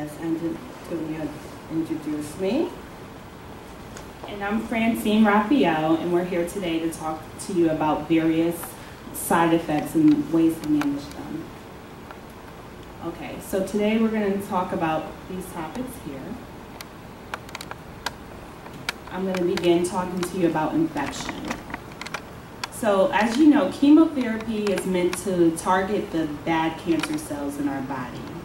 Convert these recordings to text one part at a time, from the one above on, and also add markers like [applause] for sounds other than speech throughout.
As Antonia introduced me. And I'm Francine Raphael, and we're here today to talk to you about various side effects and ways to manage them. Okay, so today we're going to talk about these topics here. I'm going to begin talking to you about infection. So as you know, chemotherapy is meant to target the bad cancer cells in our body.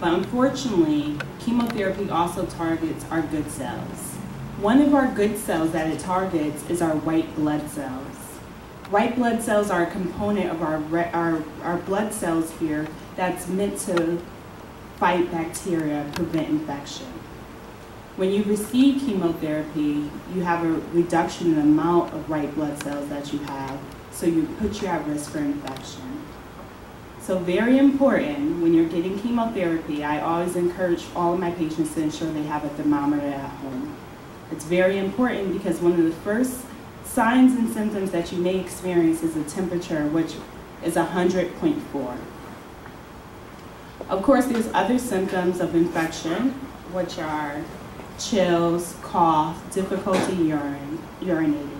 But unfortunately, chemotherapy also targets our good cells. One of our good cells that it targets is our white blood cells. White blood cells are a component of our, our, our blood cells here that's meant to fight bacteria, prevent infection. When you receive chemotherapy, you have a reduction in the amount of white blood cells that you have, so you put you at risk for infection. So very important, when you're getting chemotherapy, I always encourage all of my patients to ensure they have a thermometer at home. It's very important because one of the first signs and symptoms that you may experience is a temperature which is 100.4. Of course, there's other symptoms of infection, which are chills, cough, difficulty urine, urinating.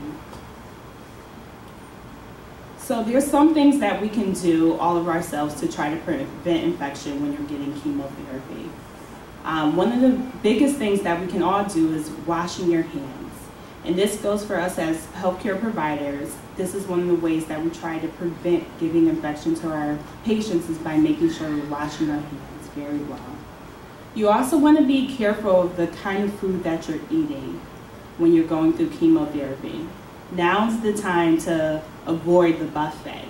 So there's some things that we can do all of ourselves to try to prevent infection when you're getting chemotherapy. Um, one of the biggest things that we can all do is washing your hands. And this goes for us as healthcare providers. This is one of the ways that we try to prevent giving infection to our patients is by making sure we're washing our hands very well. You also want to be careful of the kind of food that you're eating when you're going through chemotherapy. Now's the time to avoid the buffet.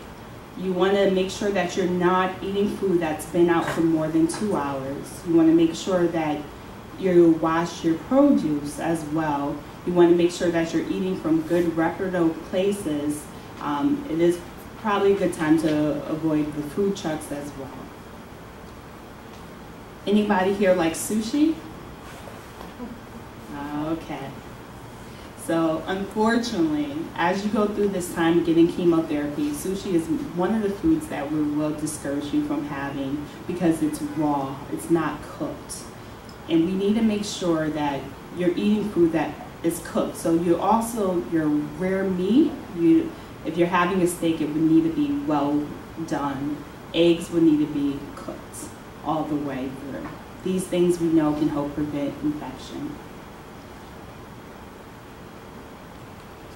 You want to make sure that you're not eating food that's been out for more than two hours. You want to make sure that you wash your produce as well. You want to make sure that you're eating from good reputable places. Um, it is probably a good time to avoid the food trucks as well. Anybody here like sushi? Okay. So unfortunately, as you go through this time getting chemotherapy, sushi is one of the foods that we will discourage you from having because it's raw, it's not cooked. And we need to make sure that you're eating food that is cooked. So you also, your rare meat, you, if you're having a steak, it would need to be well done. Eggs would need to be cooked all the way through. These things we know can help prevent infection.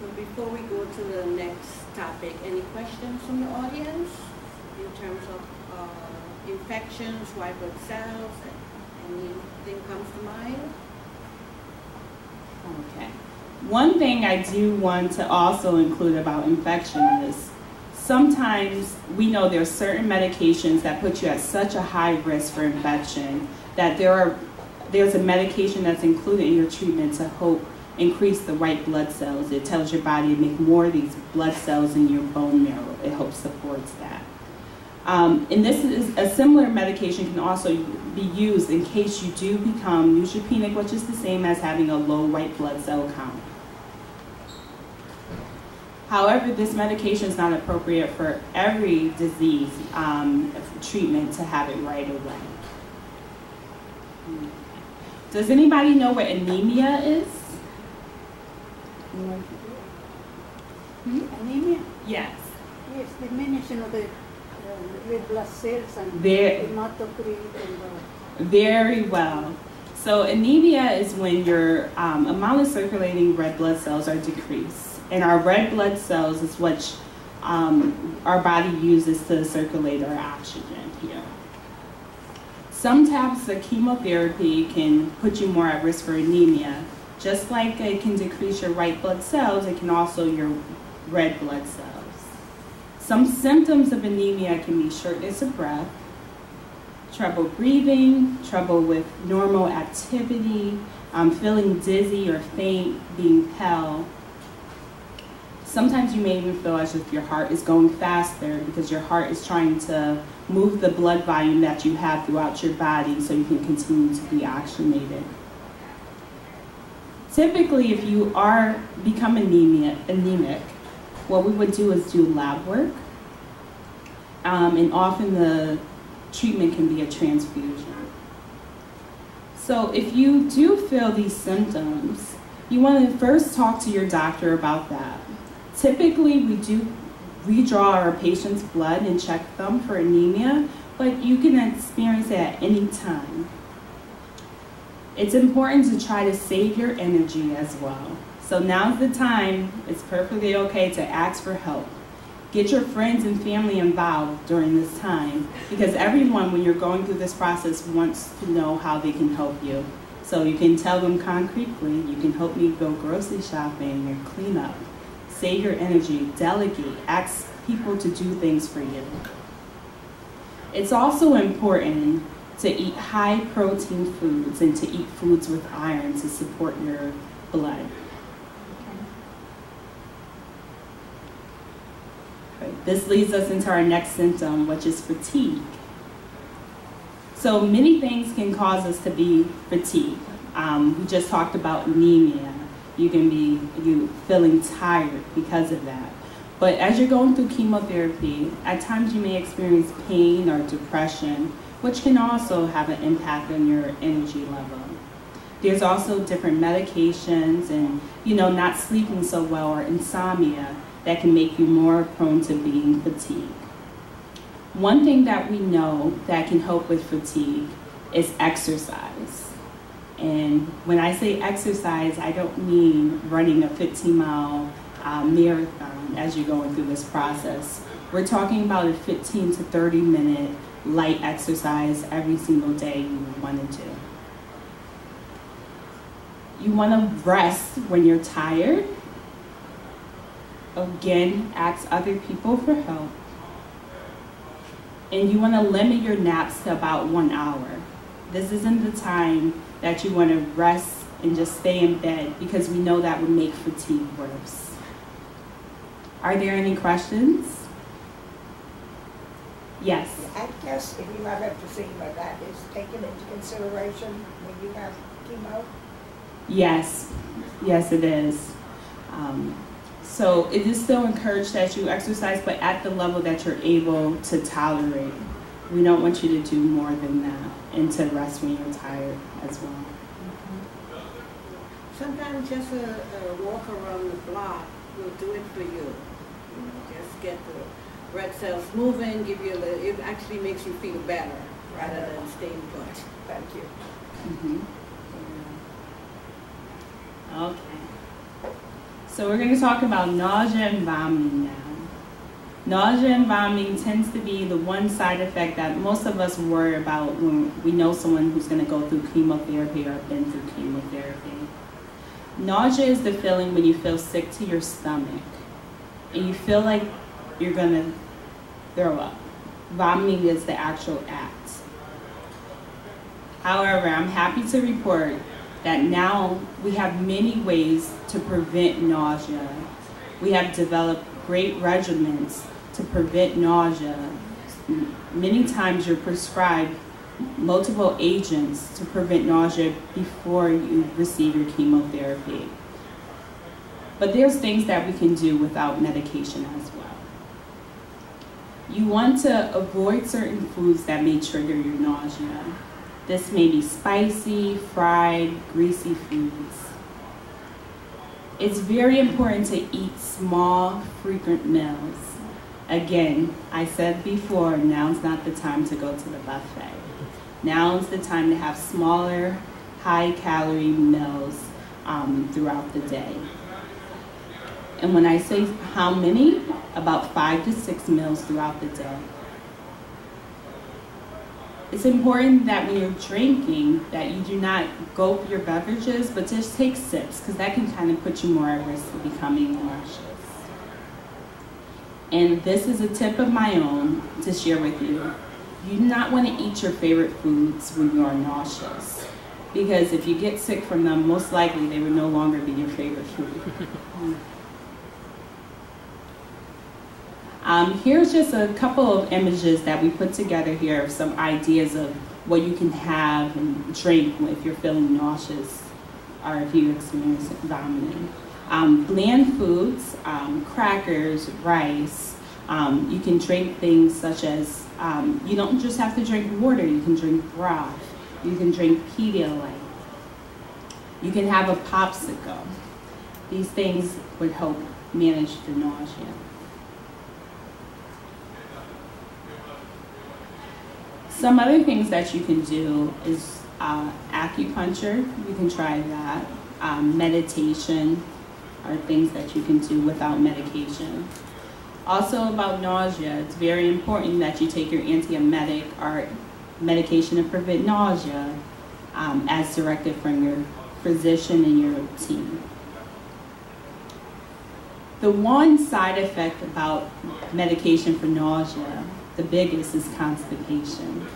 So before we go to the next topic, any questions from the audience in terms of uh, infections, white blood cells, anything comes to mind? Okay. One thing I do want to also include about infection is sometimes we know there are certain medications that put you at such a high risk for infection that there are there's a medication that's included in your treatment to help increase the white blood cells. It tells your body to make more of these blood cells in your bone marrow. It helps supports that. Um, and this is a similar medication can also be used in case you do become neutropenic, which is the same as having a low white blood cell count. However, this medication is not appropriate for every disease um, treatment to have it right away. Does anybody know what anemia is? Hmm? Anemia? Yes. Yes, diminution of the uh, red blood cells and Very, hematocrit and very well. So anemia is when your um, amount of circulating red blood cells are decreased. And our red blood cells is what um, our body uses to circulate our oxygen here. Some types of chemotherapy can put you more at risk for anemia. Just like it can decrease your white blood cells, it can also your red blood cells. Some symptoms of anemia can be shortness of breath, trouble breathing, trouble with normal activity, um, feeling dizzy or faint, being pale. Sometimes you may even feel as if your heart is going faster because your heart is trying to move the blood volume that you have throughout your body so you can continue to be oxygenated. Typically, if you are become anemia, anemic, what we would do is do lab work, um, and often the treatment can be a transfusion. So if you do feel these symptoms, you want to first talk to your doctor about that. Typically, we do redraw our patient's blood and check them for anemia, but you can experience it at any time. It's important to try to save your energy as well. So now's the time, it's perfectly okay to ask for help. Get your friends and family involved during this time because everyone, when you're going through this process, wants to know how they can help you. So you can tell them concretely, you can help me go grocery shopping or clean up. Save your energy, delegate, ask people to do things for you. It's also important to eat high protein foods and to eat foods with iron to support your blood. Right. This leads us into our next symptom, which is fatigue. So many things can cause us to be fatigued. Um, we just talked about anemia. You can be you feeling tired because of that. But as you're going through chemotherapy, at times you may experience pain or depression, which can also have an impact on your energy level. There's also different medications and, you know, not sleeping so well or insomnia that can make you more prone to being fatigued. One thing that we know that can help with fatigue is exercise. And when I say exercise, I don't mean running a 15 mile uh, marathon as you're going through this process. We're talking about a 15 to 30 minute light exercise every single day you want to do. You want to rest when you're tired. Again, ask other people for help. And you want to limit your naps to about one hour. This isn't the time that you want to rest and just stay in bed because we know that would make fatigue worse. Are there any questions? Yes. I guess if you have emphysema, that is taken into consideration when you have chemo? Yes, yes, it is. Um, so it is still encouraged that you exercise, but at the level that you're able to tolerate. We don't want you to do more than that and to rest when you're tired as well. Sometimes just a, a walk around the block will do it for you. You know, just get the red cells moving, give you a little, it actually makes you feel better rather than staying put. Thank you. Mhm. Okay. So we're going to talk about nausea and vomiting now. Nausea and vomiting tends to be the one side effect that most of us worry about when we know someone who's going to go through chemotherapy or been through chemotherapy. Nausea is the feeling when you feel sick to your stomach and you feel like you're to throw up. Vomiting is the actual act. However, I'm happy to report that now we have many ways to prevent nausea. We have developed great regimens to prevent nausea. Many times you're prescribed multiple agents to prevent nausea before you receive your chemotherapy. But there's things that we can do without medication as well. You want to avoid certain foods that may trigger your nausea. This may be spicy, fried, greasy foods. It's very important to eat small, frequent meals. Again, I said before, now's not the time to go to the buffet. Now's the time to have smaller, high calorie meals um, throughout the day. And when I say how many, about five to six meals throughout the day. It's important that when you're drinking that you do not gulp your beverages, but just take sips because that can kind of put you more at risk of becoming nauseous. And this is a tip of my own to share with you. You do not want to eat your favorite foods when you are nauseous because if you get sick from them, most likely they will no longer be your favorite food. [laughs] Um, here's just a couple of images that we put together here of some ideas of what you can have and drink if you're feeling nauseous or if you experience vomiting. Um, bland foods, um, crackers, rice. Um, you can drink things such as, um, you don't just have to drink water, you can drink broth. You can drink Pedialyte. You can have a popsicle. These things would help manage the nausea. Some other things that you can do is uh, acupuncture. You can try that. Um, meditation are things that you can do without medication. Also about nausea, it's very important that you take your antiemetic or medication to prevent nausea um, as directed from your physician and your team. The one side effect about medication for nausea, the biggest, is constipation.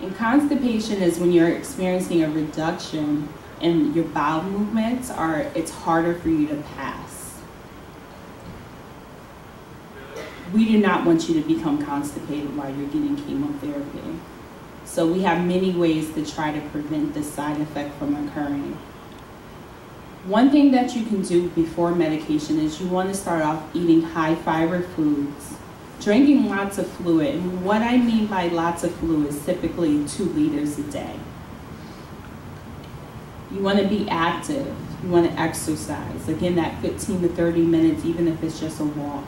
And constipation is when you're experiencing a reduction in your bowel movements, or it's harder for you to pass. We do not want you to become constipated while you're getting chemotherapy. So we have many ways to try to prevent this side effect from occurring. One thing that you can do before medication is you want to start off eating high fiber foods, drinking lots of fluid. And what I mean by lots of fluid is typically two liters a day. You want to be active. You want to exercise. Again, that 15 to 30 minutes, even if it's just a walk.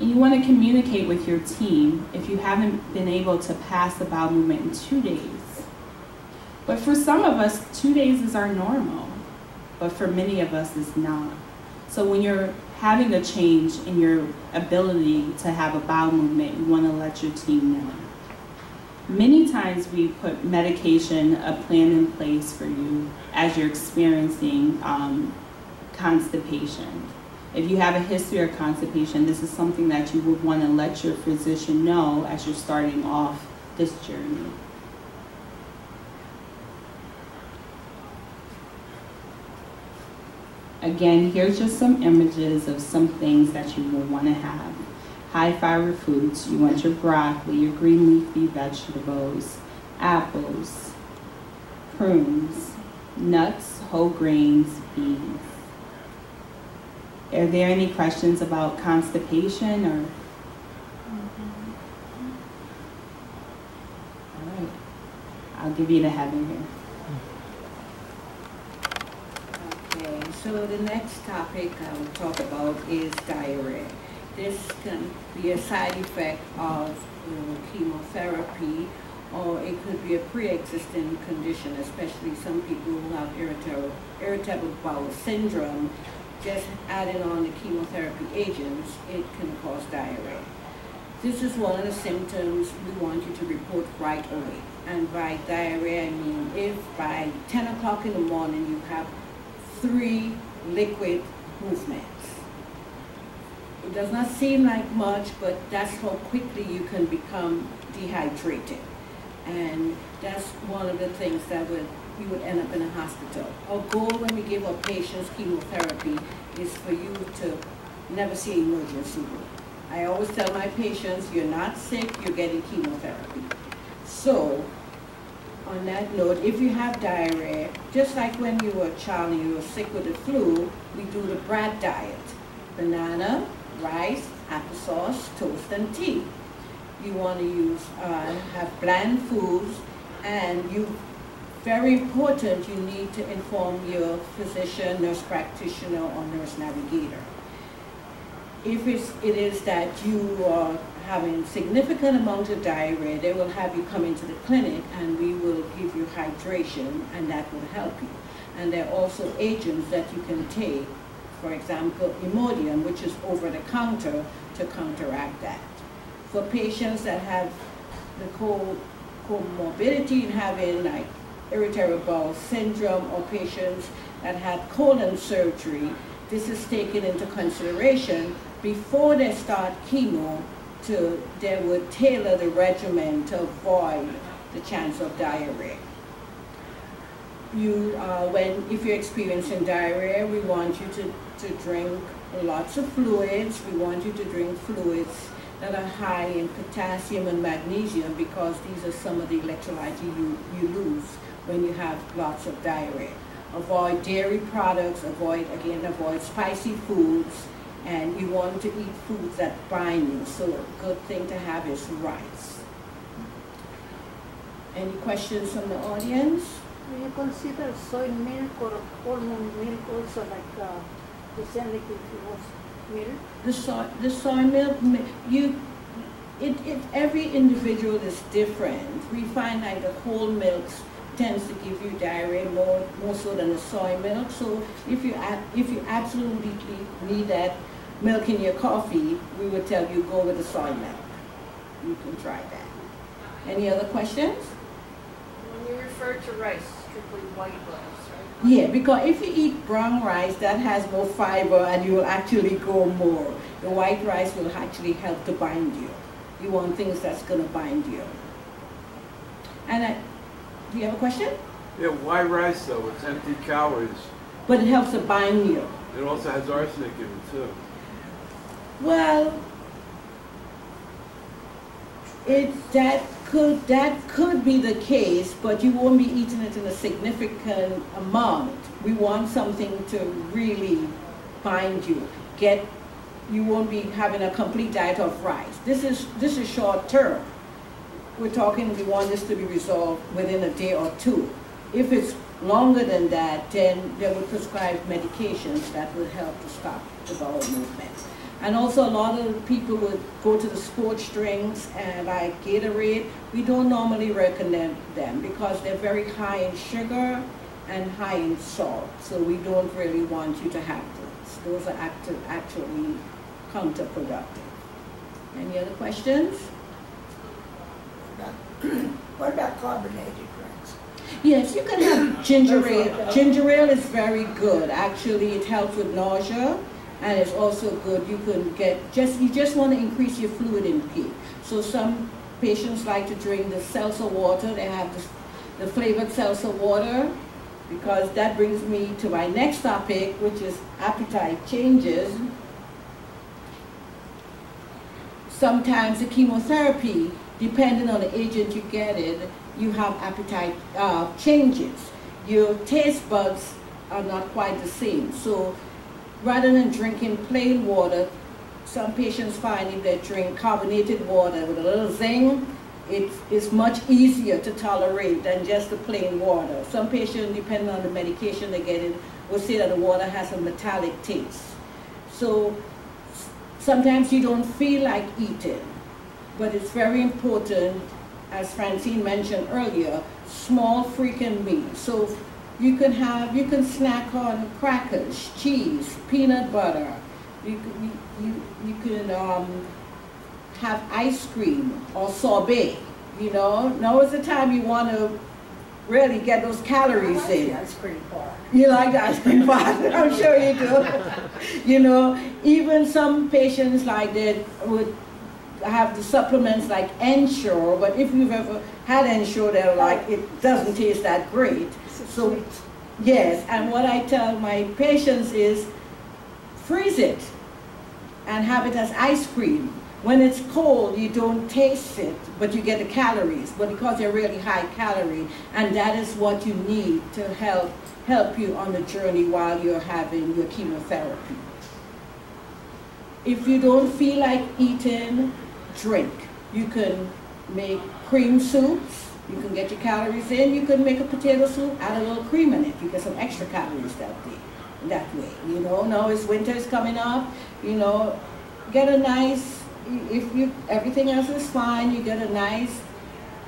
And you want to communicate with your team if you haven't been able to pass the bowel movement in two days but for some of us, two days is our normal. But for many of us, it's not. So when you're having a change in your ability to have a bowel movement, you want to let your team know. Many times we put medication, a plan in place for you as you're experiencing um, constipation. If you have a history of constipation, this is something that you would want to let your physician know as you're starting off this journey. Again, here's just some images of some things that you will want to have. High fiber foods, you want your broccoli, your green leafy vegetables, apples, prunes, nuts, whole grains, beans. Are there any questions about constipation or? Mm-hmm. All right, I'll give you the heaven here. Okay, so the next topic I will talk about is diarrhea. This can be a side effect of chemotherapy, or it could be a pre-existing condition, especially some people who have irritable, irritable bowel syndrome. Just adding on the chemotherapy agents, it can cause diarrhea. This is one of the symptoms we want you to report right away. And by diarrhea, I mean if by 10 o'clock in the morning you have three liquid movements. It does not seem like much, but that's how quickly you can become dehydrated. And that's one of the things that would you would end up in a hospital. Our goal when we give our patients chemotherapy is for you to never see emergency room. I always tell my patients, you're not sick, you're getting chemotherapy. So on that note, if you have diarrhea, just like when you were a child and you were sick with the flu, we do the brat diet. Banana, rice, applesauce, toast, and tea. You want to use, uh, have bland foods, and you, very important, you need to inform your physician, nurse practitioner, or nurse navigator. If it's, it is that you are having significant amount of diarrhea, they will have you come into the clinic and we will give you hydration and that will help you. And there are also agents that you can take, for example, Imodium, which is over the counter to counteract that. For patients that have the co comorbidity in having like irritable bowel syndrome or patients that had colon surgery, this is taken into consideration before they start chemo to, they would tailor the regimen to avoid the chance of diarrhea. You, uh, when, if you're experiencing diarrhea, we want you to, to drink lots of fluids. We want you to drink fluids that are high in potassium and magnesium because these are some of the electrolytes you, you lose when you have lots of diarrhea. Avoid dairy products, avoid, again, avoid spicy foods, and you want to eat foods that bind you. So a good thing to have is rice. Any questions from the audience? Do you consider soy milk or almond milk also like uh, the same like if it was milk? The soy, the soy milk, you, it, it, every individual is different. We find like the whole milks tends to give you diarrhea more, more so than the soy milk. So if you, if you absolutely need that milk in your coffee, we would tell you go with the soy milk. You can try that. Any other questions? When you refer to rice, strictly white rice, right? Yeah, because if you eat brown rice, that has more fiber and you will actually go more. The white rice will actually help to bind you. You want things that's gonna bind you. And I, do you have a question? Yeah, why rice though? It's empty calories. But it helps to bind you. It also has arsenic in it too. Well, it, that could, that could be the case, but you won't be eating it in a significant amount. We want something to really bind you. Get, you won't be having a complete diet of rice. This is, this is short term. We're talking, we want this to be resolved within a day or two. If it's longer than that, then they will prescribe medications that will help to stop the bowel movement. And also a lot of people would go to the sports drinks and like Gatorade. We don't normally recommend them because they're very high in sugar and high in salt. So we don't really want you to have those. Those are actu- actually counterproductive. Any other questions? What about [clears throat] carbonated drinks? Yes, you can have ginger ale. Ginger ale is very good. Actually, it helps with nausea, and it's also good. You can get just you just want to increase your fluid intake. So some patients like to drink the seltzer water. They have the, the flavored seltzer water because that brings me to my next topic, which is appetite changes. Sometimes the chemotherapy, depending on the agent you get it, you have appetite uh, changes. Your taste buds are not quite the same. So rather than drinking plain water, some patients find if they drink carbonated water with a little zing, it is much easier to tolerate than just the plain water. Some patients, depending on the medication they're getting, will say that the water has a metallic taste. So sometimes you don't feel like eating, but it's very important, as Francine mentioned earlier, small frequent meals. So you can have, you can snack on crackers, cheese, peanut butter. You, you, you can um, have ice cream or sorbet, you know? Now is the time you want to really get those calories like in. ice cream bar. You like the ice cream bar? [laughs] I'm sure you do. [laughs] you know, even some patients like that would have the supplements like Ensure, but if you've ever had Ensure, they're like, it doesn't taste that great. So, yes, and what I tell my patients is freeze it and have it as ice cream. When it's cold, you don't taste it, but you get the calories. But because they're really high calorie, and that is what you need to help help you on the journey while you're having your chemotherapy. If you don't feel like eating, drink. You can make cream soups. You can get your calories in. You can make a potato soup, add a little cream in it. You get some extra calories that way. That way, you know. Now it's winter is coming up. You know, get a nice. If you everything else is fine, you get a nice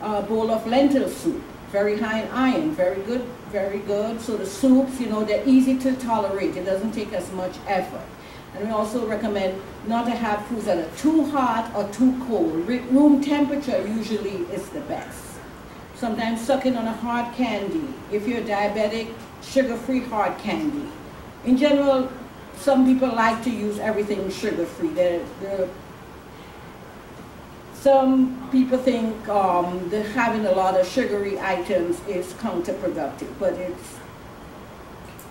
uh, bowl of lentil soup. Very high in iron. Very good. Very good. So the soups, you know, they're easy to tolerate. It doesn't take as much effort. And we also recommend not to have foods that are too hot or too cold. Room temperature usually is the best. Sometimes sucking on a hard candy. If you're diabetic, sugar-free hard candy. In general, some people like to use everything sugar-free. They're, they're, some people think um, that having a lot of sugary items is counterproductive, but it's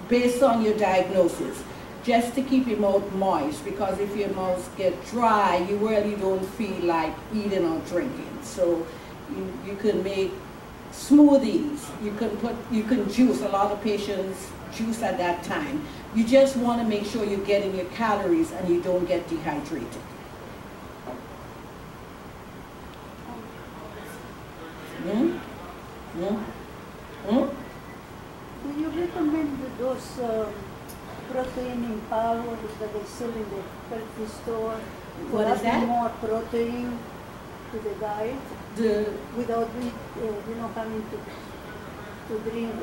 based on your diagnosis just to keep your mouth moist because if your mouth gets dry you really don't feel like eating or drinking so you, you can make smoothies you can put you can juice a lot of patients juice at that time you just want to make sure you're getting your calories and you don't get dehydrated Hmm? Hmm? Hmm? Do you recommend those um, protein in powders that they sell in the healthy store? to What is that? More protein to the diet The, without it, uh, you know, having to, to drink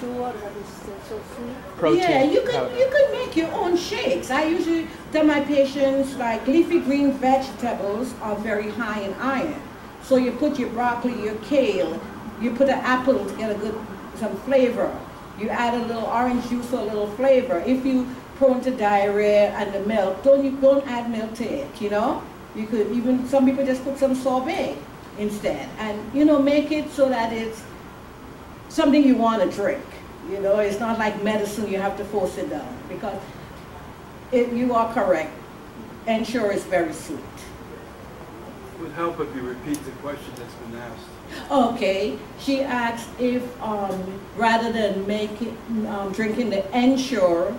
sugar that is uh, so sweet. Protein yeah, you could powder. you could make your own shakes. I usually tell my patients like leafy green vegetables are very high in iron. So you put your broccoli, your kale, you put an apple to get a good some flavor. You add a little orange juice for a little flavor. If you prone to diarrhea and the milk, don't you don't add milk to it, you know? You could even some people just put some sorbet instead. And you know, make it so that it's something you want to drink. You know, it's not like medicine you have to force it down because it, you are correct. Ensure is very sweet. It would help if you repeat the question that's been asked. Okay, she asked if um, rather than making um, drinking the Ensure,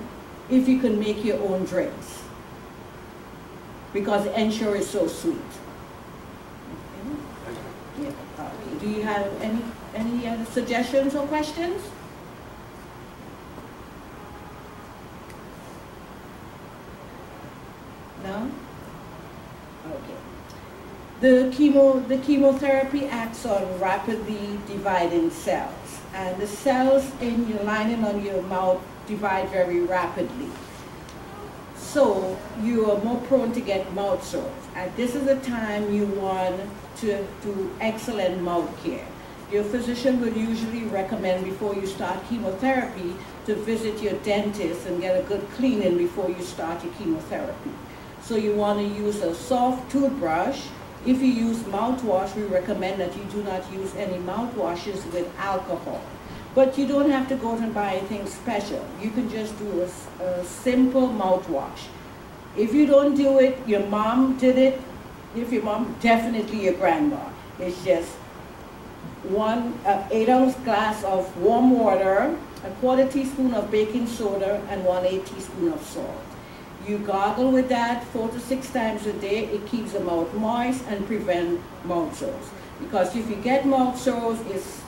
if you can make your own drinks because Ensure is so sweet. Thank you. Yeah. Okay. Do you have any any other suggestions or questions? No? Okay. The chemo, the chemotherapy acts on rapidly dividing cells. And the cells in your lining on your mouth divide very rapidly. So you are more prone to get mouth sores. And this is the time you want to do excellent mouth care. Your physician will usually recommend before you start chemotherapy to visit your dentist and get a good cleaning before you start your chemotherapy. So you want to use a soft toothbrush. If you use mouthwash, we recommend that you do not use any mouthwashes with alcohol. But you don't have to go and buy anything special. You can just do a simple mouthwash. If you don't do it, your mom did it. If your mom, definitely your grandma. It's just one uh, eight ounce glass of warm water, a quarter teaspoon of baking soda, and one eighth teaspoon of salt. You gargle with that four to six times a day. It keeps the mouth moist and prevent mouth sores. Because if you get mouth sores, it's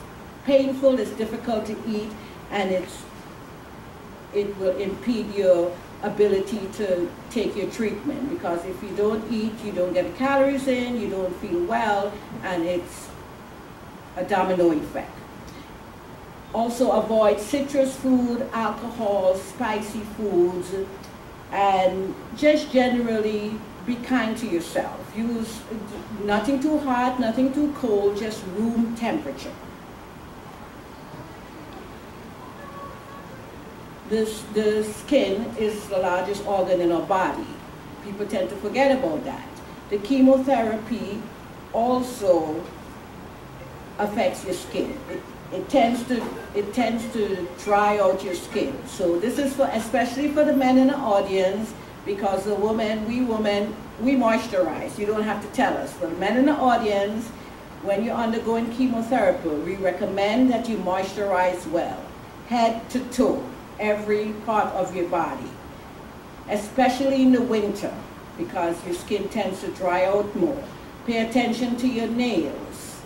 painful, it's difficult to eat, and it's it will impede your ability to take your treatment. Because if you don't eat, you don't get calories in, you don't feel well, and it's a domino effect. Also avoid citrus food, alcohol, spicy foods, and just generally be kind to yourself. Use nothing too hot, nothing too cold, just room temperature. This, the skin is the largest organ in our body. People tend to forget about that. The chemotherapy also affects your skin. It, it tends to it tends to dry out your skin. So this is for especially for the men in the audience because the women, we women, we moisturize. You don't have to tell us. For the men in the audience, when you're undergoing chemotherapy, we recommend that you moisturize well, head to toe, every part of your body, especially in the winter because your skin tends to dry out more. Pay attention to your nails.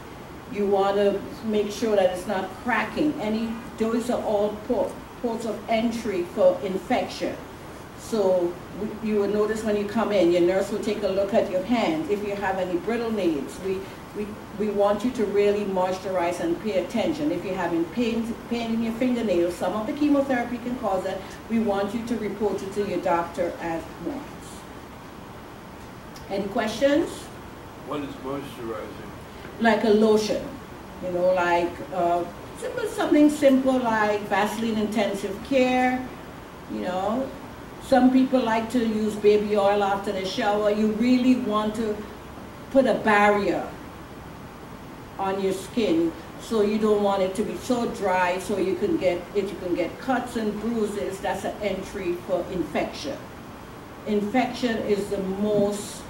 You want to make sure that it's not cracking. Any, those are all port, ports of entry for infection. So you will notice when you come in, your nurse will take a look at your hands. If you have any brittle nails, we, we, we want you to really moisturize and pay attention. If you're having pain, pain in your fingernails, some of the chemotherapy can cause that. We want you to report it to your doctor at once. Any questions? What is moisturizing? like a lotion, you know, like uh, simple, something simple like Vaseline Intensive Care, you know. Some people like to use baby oil after the shower. You really want to put a barrier on your skin so you don't want it to be so dry so you can get if you can get cuts and bruises that's an entry for infection infection is the most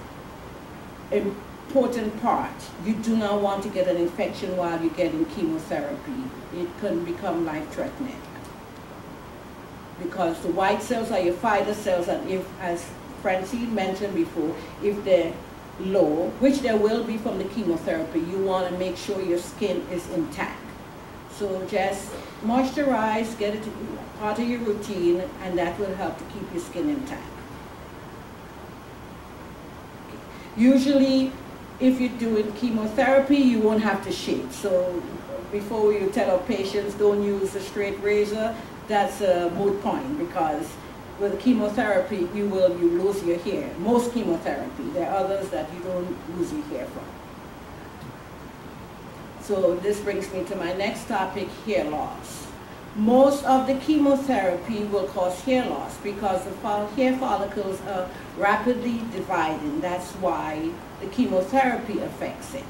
important part. You do not want to get an infection while you're getting chemotherapy. It can become life-threatening. Because the white cells are your fighter cells, and if, as Francine mentioned before, if they're low, which there will be from the chemotherapy, you want to make sure your skin is intact. So just moisturize, get it part of your routine, and that will help to keep your skin intact. Usually, if you're doing chemotherapy, you won't have to shave. So before you tell our patients don't use a straight razor, that's a moot point because with chemotherapy, you will you lose your hair. Most chemotherapy. There are others that you don't lose your hair from. So this brings me to my next topic, hair loss. Most of the chemotherapy will cause hair loss because the hair follicles are rapidly dividing. That's why the chemotherapy affects it.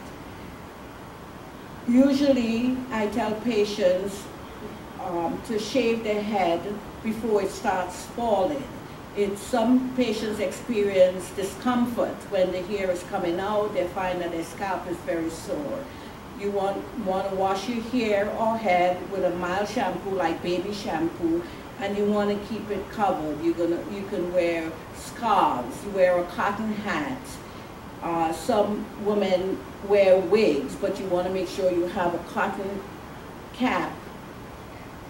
Usually, I tell patients um, to shave their head before it starts falling. Some patients experience discomfort when the hair is coming out. They find that their scalp is very sore. You want, want to wash your hair or head with a mild shampoo like baby shampoo and you want to keep it covered. You're gonna, you can wear scarves, you wear a cotton hat. Uh, some women wear wigs, but you want to make sure you have a cotton cap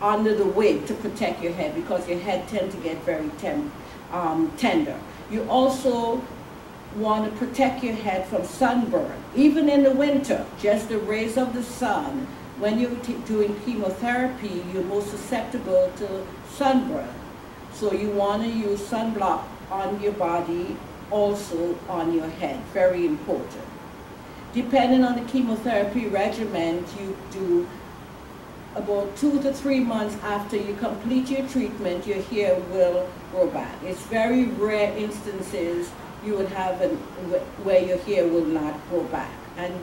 under the wig to protect your head because your head tend to get very tem- um, tender. You also want to protect your head from sunburn. Even in the winter, just the rays of the sun, when you're doing chemotherapy, you're most susceptible to sunburn. So you want to use sunblock on your body, also on your head, very important. Depending on the chemotherapy regimen you do, about two to three months after you complete your treatment, your hair will grow back. It's very rare instances you would have an, where your hair will not grow back. And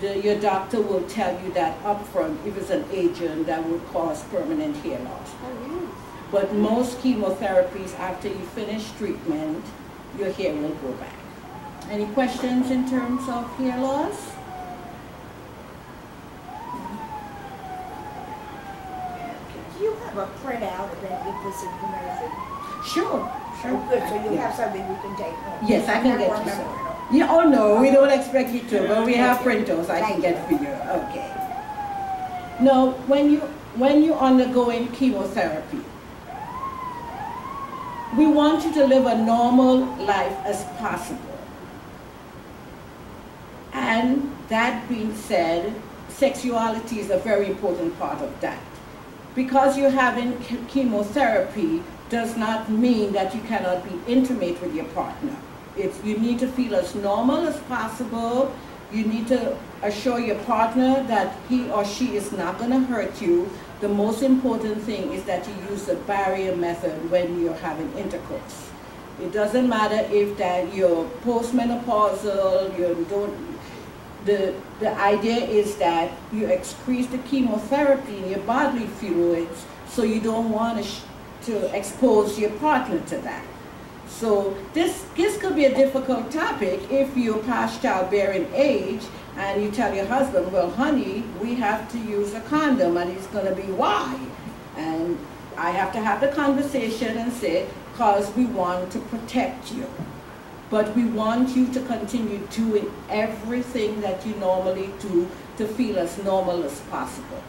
the, your doctor will tell you that upfront if it's an agent that would cause permanent hair loss. Oh, but most chemotherapies, after you finish treatment, your hair will grow back. Any questions in terms of hair loss? Do you have a printout of of this information? Sure, sure. good, so you have something you can take home? Yes, I can get you some. Yeah, oh no, we don't expect you to, but we have printers I can get for you, okay. Now, when you, when you're undergoing chemotherapy, we want you to live a normal life as possible. And that being said, sexuality is a very important part of that. Because you're having chemotherapy does not mean that you cannot be intimate with your partner. It's, you need to feel as normal as possible. You need to assure your partner that he or she is not going to hurt you. The most important thing is that you use the barrier method when you're having intercourse. It doesn't matter if that you're postmenopausal, you don't, the, the idea is that you excrete the chemotherapy in your bodily fluids, so you don't want to, to expose your partner to that. So this, this could be a difficult topic if you're past childbearing age and you tell your husband, well, honey, we have to use a condom, and he's going to be, why? And I have to have the conversation and say, because we want to protect you. But we want you to continue doing everything that you normally do to feel as normal as possible.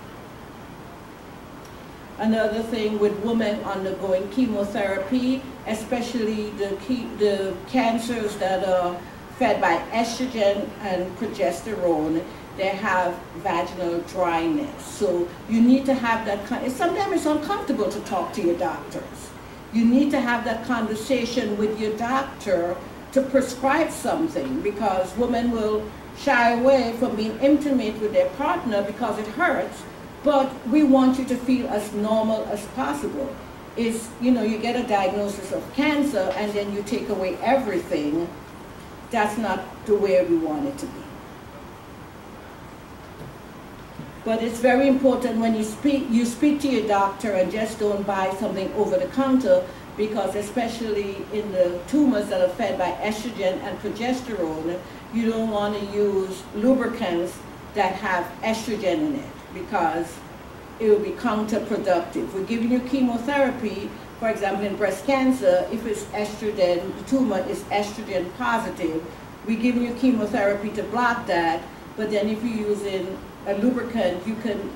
Another thing with women undergoing chemotherapy, especially the, the cancers that are fed by estrogen and progesterone, they have vaginal dryness. So you need to have that kind. Sometimes it's uncomfortable to talk to your doctors. You need to have that conversation with your doctor to prescribe something because women will shy away from being intimate with their partner because it hurts but we want you to feel as normal as possible. Is you know, you get a diagnosis of cancer and then you take away everything. That's not the way we want it to be. But it's very important when you speak, you speak to your doctor and just don't buy something over the counter because especially in the tumors that are fed by estrogen and progesterone, you don't want to use lubricants that have estrogen in it because it will be counterproductive. We're giving you chemotherapy, for example, in breast cancer, if it's estrogen, the tumor is estrogen positive, we're giving you chemotherapy to block that, but then if you're using a lubricant, you can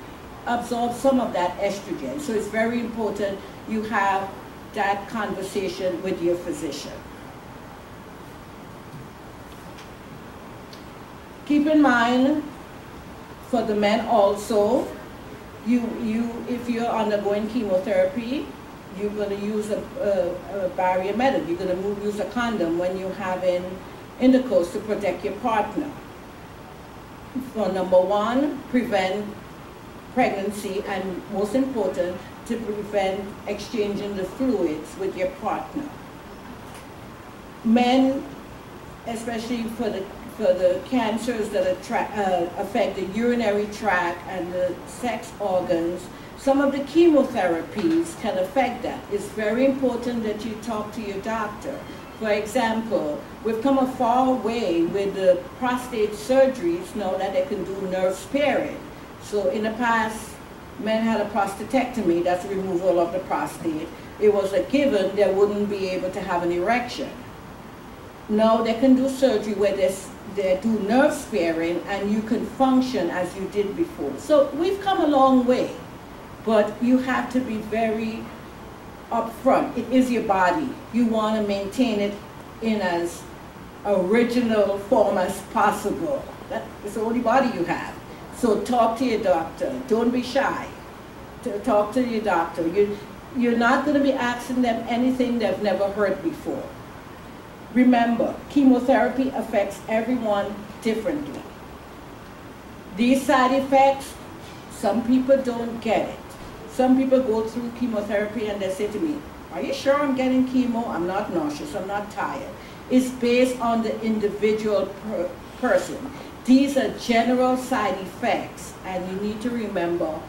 absorb some of that estrogen. So it's very important you have that conversation with your physician. Keep in mind, for the men also, you, you, if you're undergoing chemotherapy, you're gonna use a, a, a barrier method. You're gonna move, use a condom when you're having intercourse to protect your partner. For number one, prevent pregnancy and most important, to prevent exchanging the fluids with your partner. Men, especially for the, for the cancers that uh, affect the urinary tract and the sex organs, some of the chemotherapies can affect that. It's very important that you talk to your doctor. For example, we've come a far way with the prostate surgeries now that they can do nerve sparing. So in the past, men had a prostatectomy, that's removal of the prostate. It was a given they wouldn't be able to have an erection. Now they can do surgery where they, they do nerve sparing and you can function as you did before. So we've come a long way, but you have to be very upfront. It is your body. You want to maintain it in as original form as possible. That is the only body you have. So talk to your doctor. Don't be shy. Talk to your doctor. You, you're not going to be asking them anything they've never heard before. Remember, chemotherapy affects everyone differently. These side effects, some people don't get it. Some people go through chemotherapy and they say to me, are you sure I'm getting chemo? I'm not nauseous, I'm not tired. It's based on the individual per person. These are general side effects and you need to remember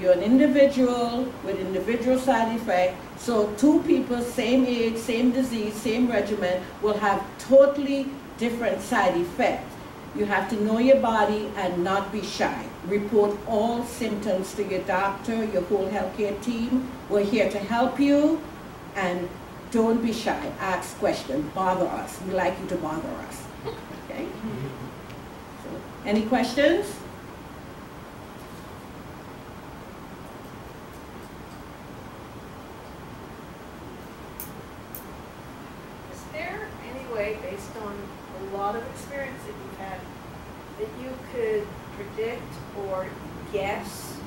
you're an individual with individual side effect. So two people, same age, same disease, same regimen, will have totally different side effects. You have to know your body and not be shy. Report all symptoms to your doctor, your whole healthcare team. We're here to help you and don't be shy. Ask questions, bother us. We like you to bother us. Okay? Mm-hmm. Any questions? Is there any way, based on a lot of experience that you've had, that you could predict or guess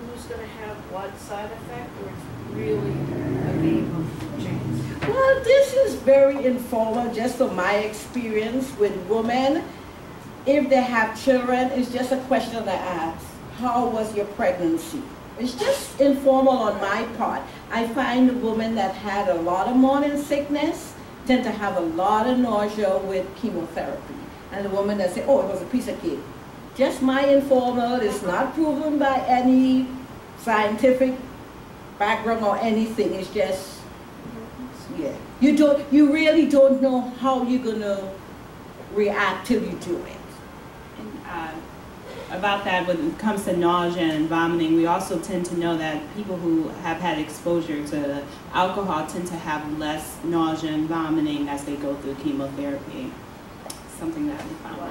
who's gonna have what side effect, or it's really a game of chance? Well, this is very informal, just from my experience with women. If they have children, it's just a question I ask. How was your pregnancy? It's just informal on my part. I find the women that had a lot of morning sickness tend to have a lot of nausea with chemotherapy. And the women that say, oh, it was a piece of cake. Just my informal, it's not proven by any scientific background or anything. It's just yeah. You don't, you really don't know how you're gonna react till you do it. And, uh, about that, when it comes to nausea and vomiting, we also tend to know that people who have had exposure to alcohol tend to have less nausea and vomiting as they go through chemotherapy. Something that we found out.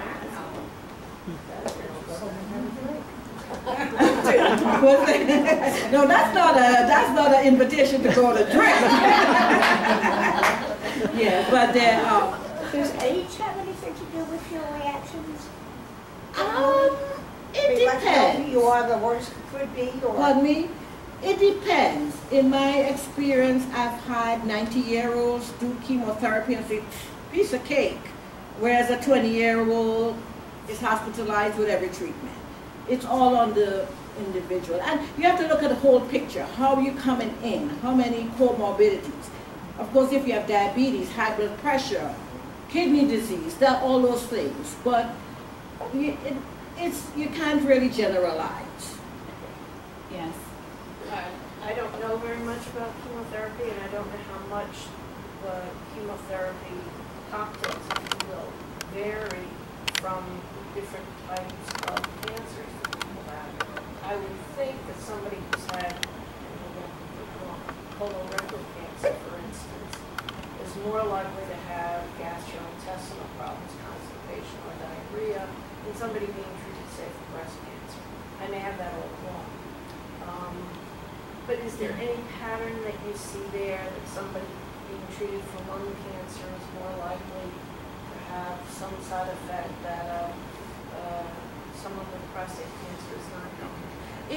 No, that's not a, that's not an invitation to go to drink. [laughs] Yeah, but there, um, Does age have anything to do with your reactions? Um, it depends. you are, the worse it could be, or? Pardon me? It depends. In my experience, I've had 90-year-olds do chemotherapy and say, piece of cake, whereas a 20-year-old is hospitalized with every treatment. It's all on the individual. And you have to look at the whole picture. How are you coming in? How many comorbidities? Of course, if you have diabetes, high blood pressure, kidney disease, that, all those things. But you, it, it's, you can't really generalize. Yes. I, I don't know very much about chemotherapy, and I don't know how much the chemotherapy cocktails, if you will, vary from different types of cancers that people have. I would think that somebody who's had colorectal cancer, for instance, is more likely to have gastrointestinal problems, constipation, or diarrhea than somebody being treated, say, for breast cancer. I I may have that all wrong. Um, But is there any pattern that you see there that somebody being treated for lung cancer is more likely to have some side effect that uh, uh, someone with prostate cancer is not having?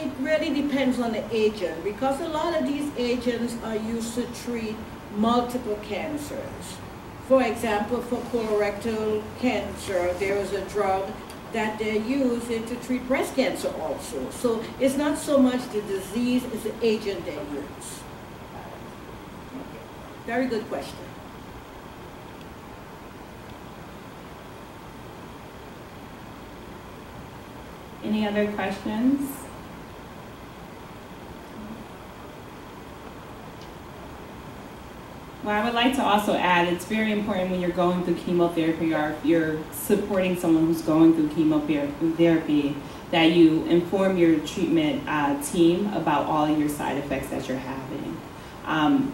It really depends on the agent, because a lot of these agents are used to treat multiple cancers. For example, for colorectal cancer, there is a drug that they use it to treat breast cancer also. So it's not so much the disease, it's the agent they use. Very good question. Any other questions? Well, I would like to also add, it's very important when you're going through chemotherapy or if you're supporting someone who's going through chemotherapy that you inform your treatment uh, team about all your side effects that you're having. Um,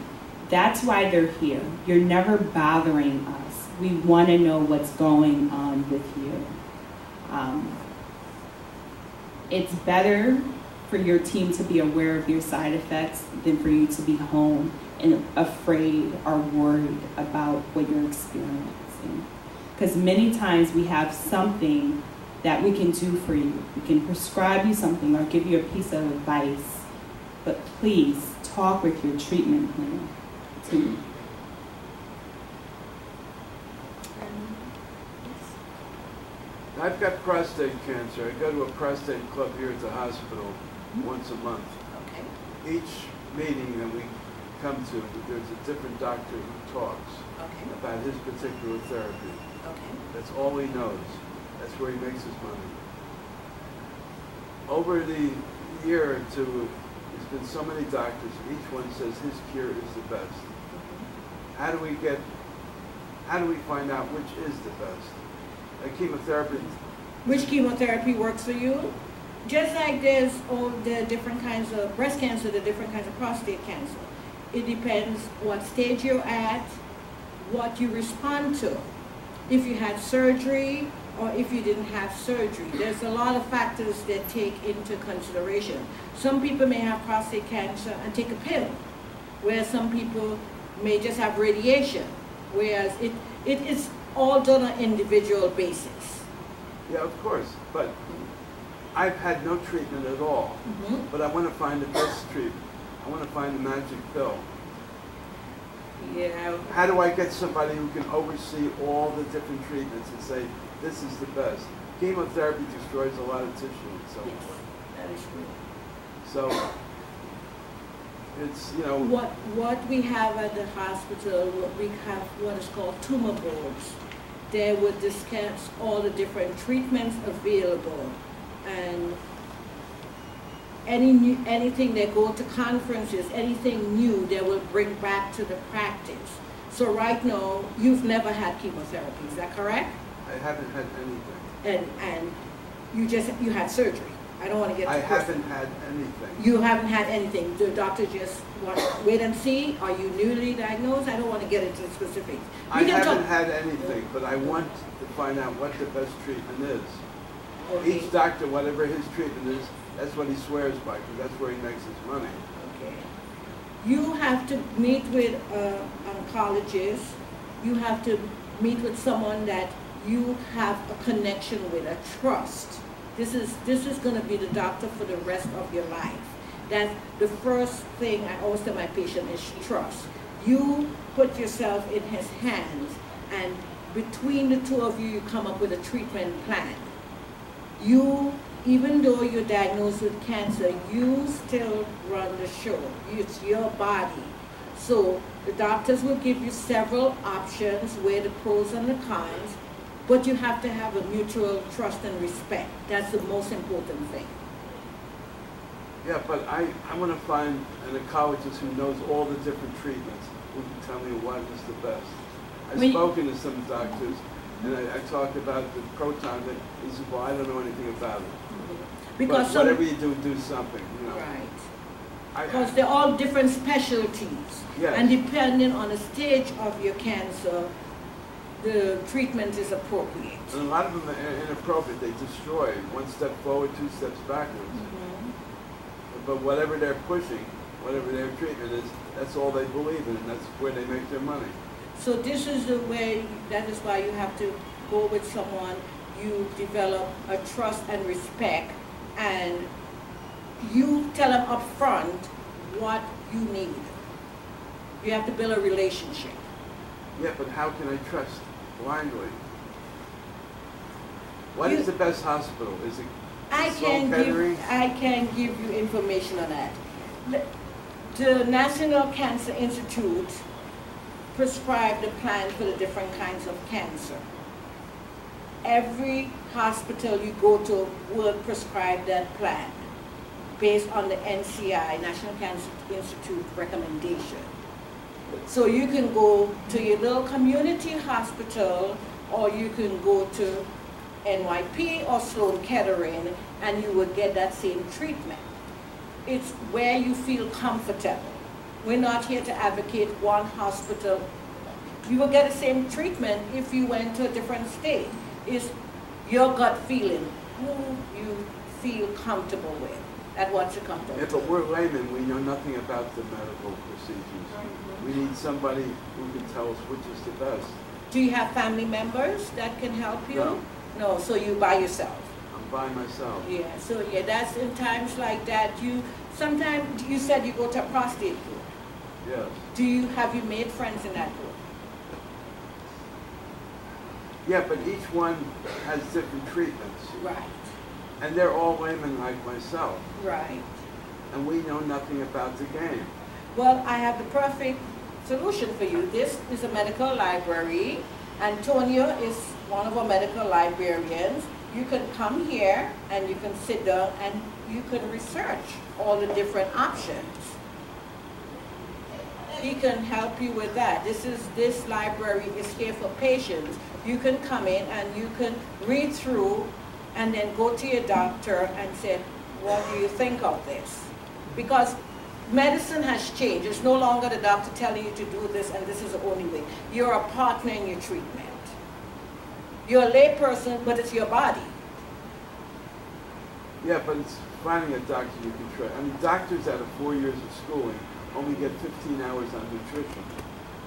that's why they're here. You're never bothering us. We want to know what's going on with you. Um, it's better for your team to be aware of your side effects than for you to be home afraid or worried about what you're experiencing. Because many times we have something that we can do for you. We can prescribe you something or give you a piece of advice. But please talk with your treatment plan team. I've got prostate cancer. I go to a prostate club here at the hospital once a month. Okay, Each meeting that we come to, there's a different doctor who talks okay, about his particular therapy. okay. That's all he knows. That's where he makes his money. Over the year or two, there's been so many doctors, each one says his cure is the best. Mm-hmm. How do we get, how do we find out which is the best? A chemotherapy, Which chemotherapy works for you? Just like there's all the different kinds of breast cancer, the different kinds of prostate cancer. It depends what stage you're at, what you respond to. If you had surgery or if you didn't have surgery. There's a lot of factors that take into consideration. Some people may have prostate cancer and take a pill, whereas some people may just have radiation, whereas it, it is all done on individual basis. yeah, of course, but I've had no treatment at all. Mhm. But I want to find the best treatment. I want to find the magic pill. Yeah. How do I get somebody who can oversee all the different treatments and say, this is the best? Chemotherapy destroys a lot of tissue and so Yes, forth. that is true. So, it's, you know, What, what we have at the hospital, what we have what is called tumor boards. They would discuss all the different treatments available and any new, anything that go to conferences, anything new, that will bring back to the practice. So right now, you've never had chemotherapy, is that correct? I haven't had anything. And, and you just, you had surgery. I don't want to get I haven't had anything. You haven't had anything, the doctor just want to wait and see, are you newly diagnosed? I don't want to get into specifics. We I can talk- haven't had anything, but I want to find out what the best treatment is. Okay, Each doctor, whatever his treatment is, that's what he swears by, because that's where he makes his money. okay. You have to meet with an oncologist, you have to meet with someone that you have a connection with, a trust. This is, this is gonna be the doctor for the rest of your life. That's the first thing I always tell my patient is trust. You put yourself in his hands, and between the two of you, you come up with a treatment plan. You, even though you're diagnosed with cancer, you still run the show. It's your body. So the doctors will give you several options, weigh the pros and the cons, but you have to have a mutual trust and respect. That's the most important thing. Yeah, but I, I want to find an oncologist who knows all the different treatments, who can tell me what is the best. I've spoken to some doctors, and I, I talked about the proton, that said, well, I don't know anything about it. Because But some, you do, do something, you know. right, because they're all different specialties. Yes. And depending on the stage of your cancer, the treatment is appropriate. And a lot of them are inappropriate, they destroy, one step forward, two steps backwards. Mm-hmm. But whatever they're pushing, whatever their treatment is, that's all they believe in, and that's where they make their money. So this is the way, that is why you have to go with someone, you develop a trust and respect, and you tell them up front what you need. You have to build a relationship. Yeah, but how can I trust blindly? What You- is the best hospital? Is it I can give, I can give you information on that. The National Cancer Institute prescribed a plan for the different kinds of cancer. Every hospital you go to will prescribe that plan based on the NCI, National Cancer Institute recommendation. So you can go to your little community hospital, or you can go to NYP or Sloan Kettering, and you will get that same treatment. It's where you feel comfortable. We're not here to advocate one hospital. You will get the same treatment if you went to a different state. It's your gut feeling, who you feel comfortable with, at what's comfortable Yeah, but we're laymen, we know nothing about the medical procedures. We need somebody who can tell us which is the best. Do you have family members that can help you? No. No, so you by yourself? I'm by myself. Yeah, so yeah, that's in times like that, you, sometimes, you said you go to a prostate group. Yes. Do you, have you made friends in that group? Yeah, but each one has different treatments. Right, And they're all laymen like myself. right. And we know nothing about the game. Well, I have the perfect solution for you. This is a medical library. Antonio is one of our medical librarians. You can come here and you can sit down and you can research all the different options. He can help you with that. This is, this library is here for patients. You can come in and you can read through and then go to your doctor and say, what do you think of this? Because medicine has changed. It's no longer the doctor telling you to do this and this is the only way. You're a partner in your treatment. You're a layperson, but it's your body. Yeah, but it's finding a doctor you can trust. I mean, doctors out of four years of schooling only get 15 hours on nutrition.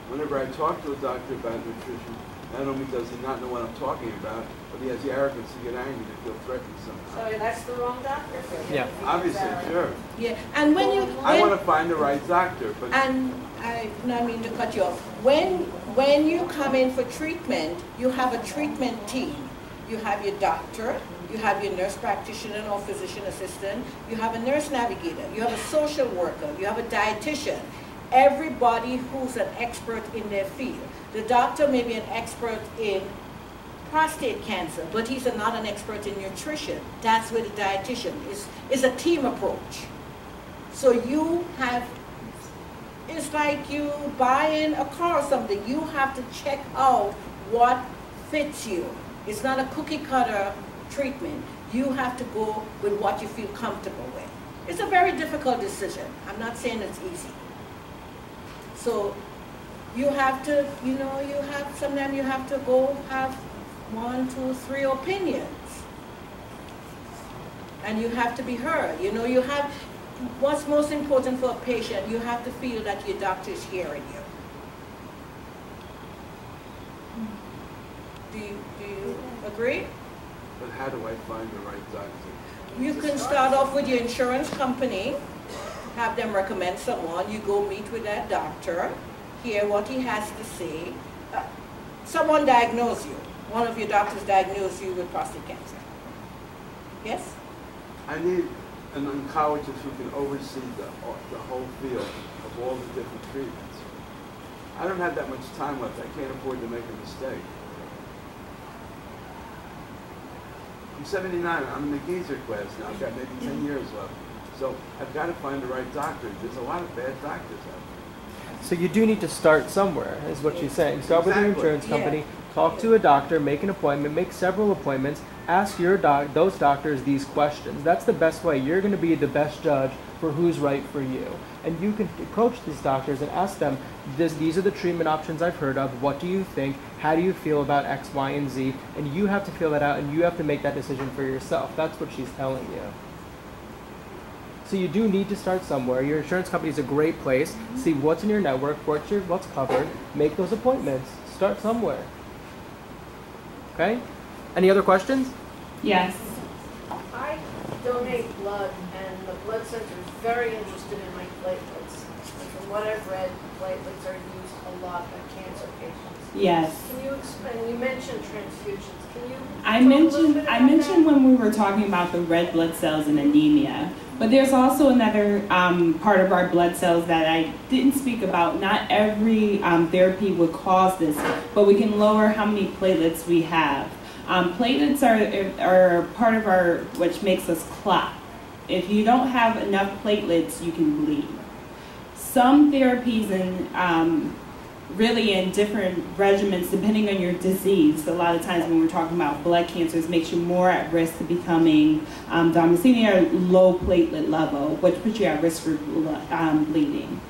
Whenever I talk to a doctor about nutrition, not only does he not know what I'm talking about, but he has the arrogance to get angry to feel threatened somehow. So that's the wrong doctor for. Yeah. Obviously, sure. Yeah, and when you, I want to find the right doctor, but And I, no, I mean to cut you off. When, when you come in for treatment, you have a treatment team. You have your doctor, you have your nurse practitioner or physician assistant, you have a nurse navigator, you have a social worker, you have a dietitian. Everybody who's an expert in their field. The doctor may be an expert in prostate cancer, but he's not an expert in nutrition. That's where the dietitian is, is a team approach. So you have it's like you buying a car or something. You have to check out what fits you. It's not a cookie cutter treatment. You have to go with what you feel comfortable with. It's a very difficult decision. I'm not saying it's easy. So you have to, you know, you have, sometimes you have to go have one, two, three opinions. And you have to be heard. You know, you have, what's most important for a patient, you have to feel that your doctor is hearing you. Do you, do you agree? But how do I find the right doctor? You can start off with your insurance company, have them recommend someone, you go meet with that doctor, hear what he has to say. Uh, Someone diagnose you, one of your doctors diagnose you with prostate cancer. Yes? I need an oncologist who can oversee the, the whole field of all the different treatments. I don't have that much time left. I can't afford to make a mistake. I'm 79. I'm in the geezer class now. I've got maybe 10 years left. So I've got to find the right doctor. There's a lot of bad doctors out there. So you do need to start somewhere, is what she's saying. Start with your insurance company, talk to a doctor, make an appointment, make several appointments, ask your doc, those doctors these questions. That's the best way. You're going to be the best judge for who's right for you. And you can approach these doctors and ask them, this, these are the treatment options I've heard of. What do you think? How do you feel about X, Y, and Z? And you have to feel that out and you have to make that decision for yourself. That's what she's telling you. So you do need to start somewhere. Your insurance company is a great place. Mm-hmm. See what's in your network, what's your what's covered. Make those appointments. Start somewhere. Okay? Any other questions? Yes. I donate blood, and the blood center is very interested in my platelets. And from what I've read, platelets are used a lot by cancer patients. Yes. Can you explain, you mentioned transfusions, can you? I talk a little mentioned I mentioned that? when we were talking about the red blood cells and anemia, but there's also another um, part of our blood cells that I didn't speak about. Not every um, therapy would cause this, but we can lower how many platelets we have. Um, platelets are are part of our which makes us clot. If you don't have enough platelets, you can bleed. Some therapies and um, really in different regimens depending on your disease. A lot of times when we're talking about blood cancers, makes you more at risk to becoming um, thrombocythemia or low platelet level, which puts you at risk for um, bleeding.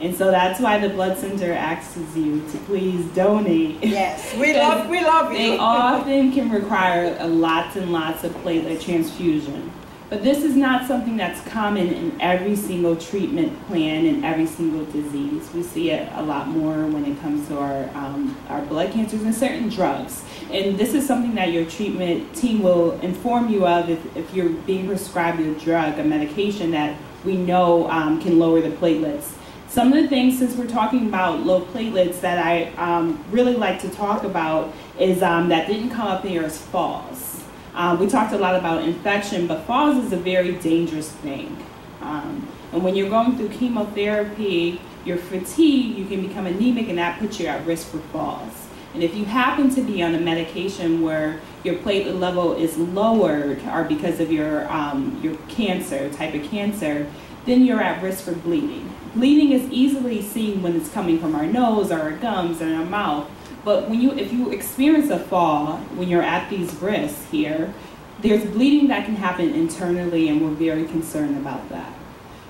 And so that's why the blood center asks you to please donate. Yes, we [laughs] love, we love you. They often can require lots and lots of platelet transfusion. But this is not something that's common in every single treatment plan and every single disease. We see it a lot more when it comes to our, um, our blood cancers and certain drugs. And this is something that your treatment team will inform you of if, if you're being prescribed a drug, a medication that we know um, can lower the platelets. Some of the things, since we're talking about low platelets, that I um, really like to talk about is um, that didn't come up here as falls. Um, we talked a lot about infection, but falls is a very dangerous thing. Um, and when you're going through chemotherapy, your fatigue, you can become anemic, and that puts you at risk for falls. And if you happen to be on a medication where your platelet level is lowered, or because of your um, your cancer type of cancer, then you're at risk for bleeding. Bleeding is easily seen when it's coming from our nose or our gums or our mouth. But when you, if you experience a fall when you're at these risks here, there's bleeding that can happen internally, and we're very concerned about that.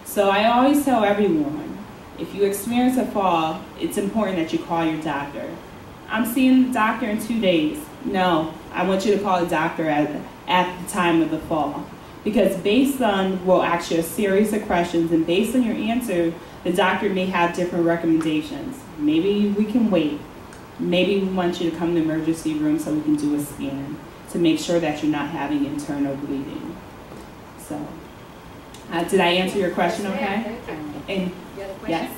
So I always tell everyone, if you experience a fall, it's important that you call your doctor. I'm seeing the doctor in two days. No, I want you to call the doctor at, at the time of the fall. Because based on, we'll ask you a series of questions, and based on your answer, the doctor may have different recommendations. Maybe we can wait. Maybe we want you to come to the emergency room so we can do a scan to make sure that you're not having internal bleeding. So, uh, did I answer your question okay? ma'am, thank you. And You have a question? yes,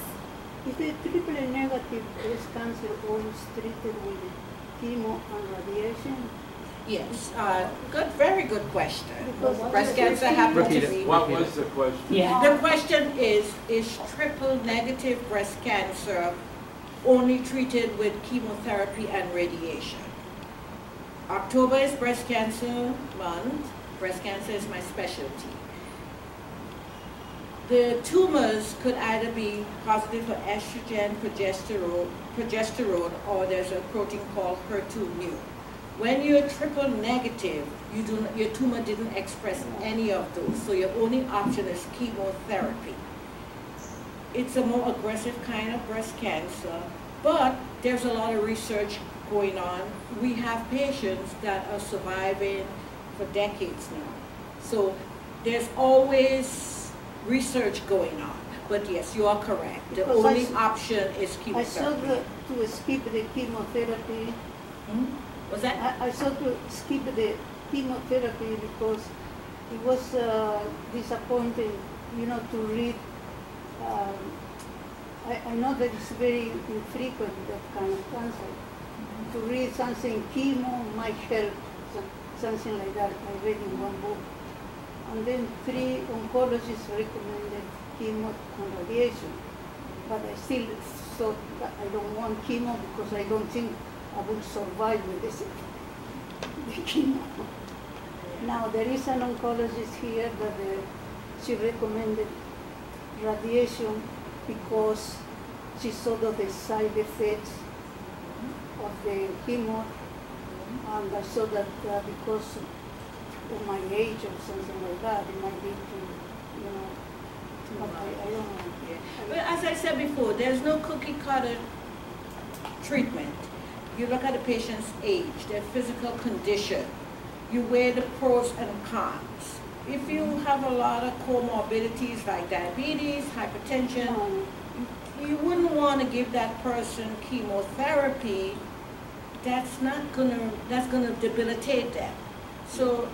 Is the triple negative breast cancer always treated with chemo and radiation? Yes, uh, good, very good question. Because Breast cancer happens to be. What was the question? yeah. The question is, is triple negative breast cancer only treated with chemotherapy and radiation? October is breast cancer month. Breast cancer is my specialty. The tumors could either be positive for estrogen, progesterone, progesterone, or there's a protein called HER2 neu. When you're triple negative, you do your tumor didn't express any of those, so your only option is chemotherapy. It's a more aggressive kind of breast cancer, but there's a lot of research going on. We have patients that are surviving for decades now. So there's always research going on. But yes, you are correct. The Because only option is chemotherapy. I saw the, to skip the chemotherapy, Hmm? Was that? I, I saw to skip the chemotherapy because it was uh, disappointing, you know, to read. Um, I, I know that it's very infrequent, that kind of cancer. To read something, chemo might help, some- something like that, I read in one book. And then three oncologists recommended chemo and radiation. But I still thought that I don't want chemo because I don't think I will survive with this [laughs] the chemo. Now, there is an oncologist here that uh, she recommended radiation because she saw the side effects of the chemo, and I saw that uh, because of my age or something like that, it might be too, you know, but I, I don't know. Yeah. As I said before, there's no cookie cutter treatment. You look at the patient's age, their physical condition, you weigh the pros and cons. If you have a lot of comorbidities like diabetes, hypertension, you wouldn't want to give that person chemotherapy. That's not gonna, that's gonna debilitate them. So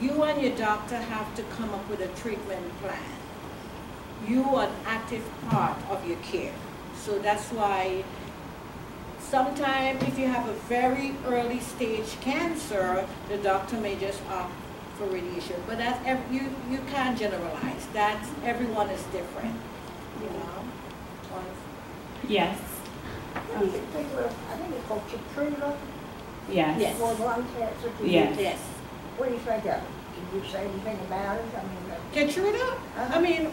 you and your doctor have to come up with a treatment plan. You are an active part of your care. So that's why sometimes if you have a very early stage cancer, the doctor may just opt for radiation. But that's, ev- you, you can't generalize. That's, everyone is different, you know? Yes, I think it's I think it's called Keytruda yes. Yes. for lung cancer. Yes. Yes. What do you think of it? Can you say anything about it? I mean, uh, Keytruda? I mean,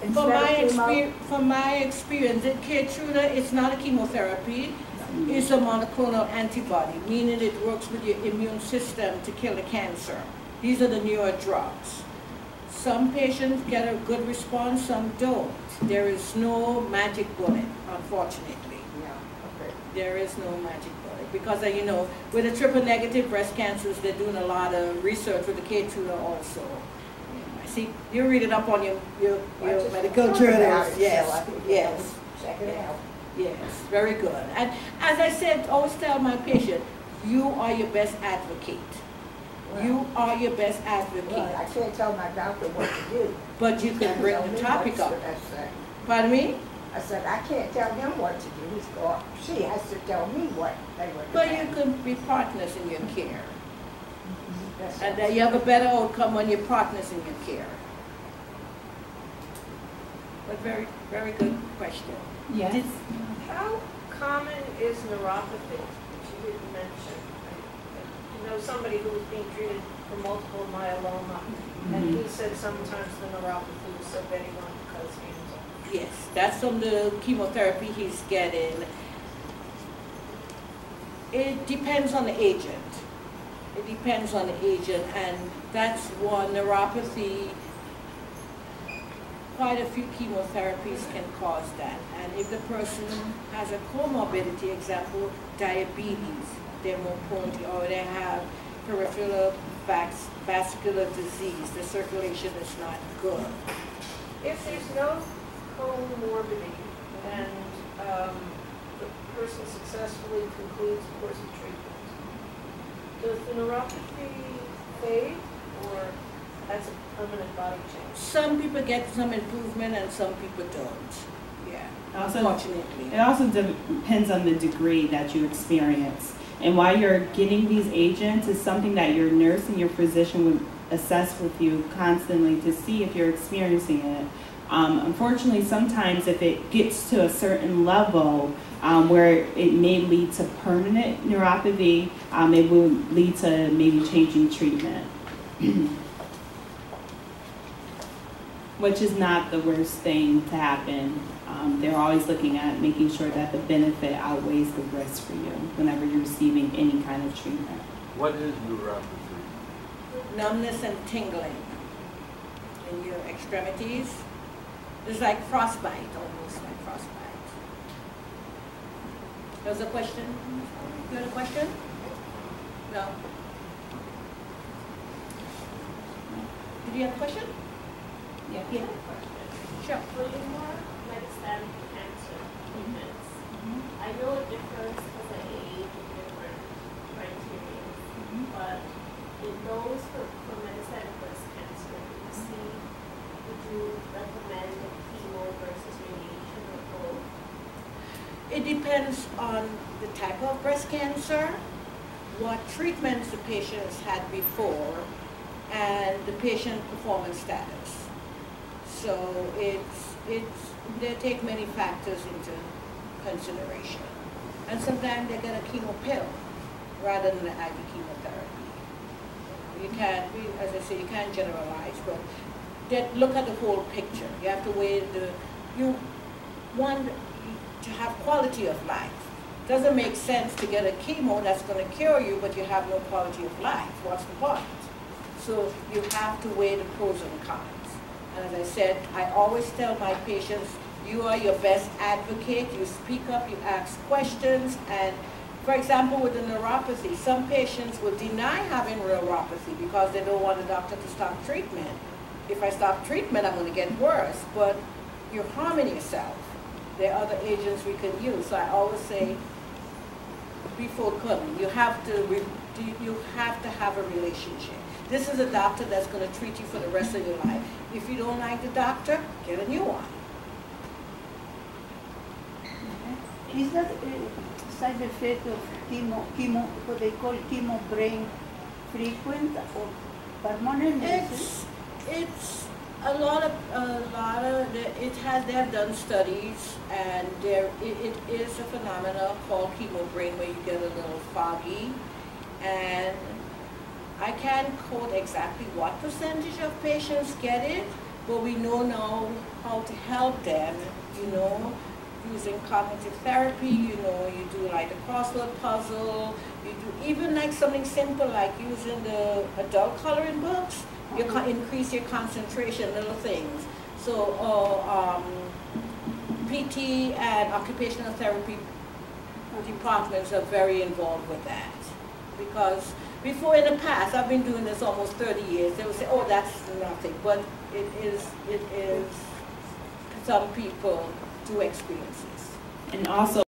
instead from my of chemo- experience, from my experience, it- Keytruda is not a chemotherapy. It's a monoclonal antibody, meaning it works with your immune system to kill the cancer. These are the newer drugs. Some patients get a good response, some don't. There is no magic bullet, unfortunately. Yeah, okay. There is no magic bullet, because, uh, you know, with the triple negative breast cancers, they're doing a lot of research with the Keytruda also. I see, you read it up on your, your, your medical journals, it, so I yes, yes, Check it out. yes, very good. And as I said, always tell my patient, you are your best advocate. You are your best Well, I can't tell my doctor what to do. but you can bring the topic up. the best. Pardon me? I said, I can't tell him what to do. He's got, she has to tell me what they recommend. But you can be partners in your care. That's And that you have a better outcome when you're partners in your care. But very, very good question. Yes. How common is neuropathy, which you didn't mention? Know somebody who was being treated for multiple myeloma, and Mm-hmm. he said sometimes the neuropathy was so bad he wanted to cut his hands off. Yes, that's from the chemotherapy he's getting. It depends on the agent. It depends on the agent, and that's one neuropathy. Quite a few chemotherapies can cause that. And if the person has a comorbidity, example, diabetes, they're more prone to, or they have peripheral vas- vascular disease, the circulation is not good. If there's no comorbidity and um, the person successfully concludes the course of treatment, does the neuropathy fade or that's a permanent body change? Some people get some improvement and some people don't. Yeah, Also- unfortunately. It also de- depends on the degree that you experience. And while you're getting these agents, it's something that your nurse and your physician would assess with you constantly to see if you're experiencing it. Um, unfortunately, sometimes if it gets to a certain level um, where it may lead to permanent neuropathy, um, it will lead to maybe changing treatment. [clears throat] Which is not the worst thing to happen. Um, they're always looking at making sure that the benefit outweighs the risk for you whenever you're receiving any kind of treatment. What is neuropathy? Numbness and tingling in your extremities. It's like frostbite, almost like frostbite. There's a question? You had a question? No? Did you have a question? Yeah. Yeah. Sure. For your more metastatic cancer treatments, I know it differs because of age and different criteria, mm-hmm. but in those for, for metastatic breast cancer, do you mm-hmm. see, would you recommend chemo versus radiation or both? It depends on the type of breast cancer, what treatments the patient has had before, and the patient performance status. So it's, it's, they take many factors into consideration. And sometimes they get a chemo pill rather than the IV chemotherapy. You can't, as I say, you can't generalize, but that, look at the whole picture. You have to weigh the, you want to have quality of life. Doesn't make sense to get a chemo that's gonna cure you, but you have no quality of life. What's the point? So you have to weigh the pros and cons. As I said, I always tell my patients, you are your best advocate, you speak up, you ask questions, and for example, with the neuropathy, some patients will deny having neuropathy because they don't want the doctor to stop treatment. If I stop treatment, I'm gonna get worse, but you're harming yourself. There are other agents we can use, so I always say, be forthcoming. You have to, you have to have a relationship. This is a doctor that's gonna treat you for the rest of your life. If you don't like the doctor, get a new one. Is that a side effect of chemo, chemo, what they call chemo brain frequent or permanent? It's, it's a lot of, a lot of, the- it has, they have done studies and there, it, it is a phenomenon called chemo brain where you get a little foggy. And I can't quote exactly what percentage of patients get it, but we know now how to help them, you know, using cognitive therapy, you know, you do like the crossword puzzle, you do even like something simple like using the adult coloring books, you can increase your concentration, little things. So, uh, um, PT and occupational therapy departments are very involved with that. Because before in the past, I've been doing this almost 30 years, they would say, oh, that's nothing. But it is, it is, some people do experience this. And also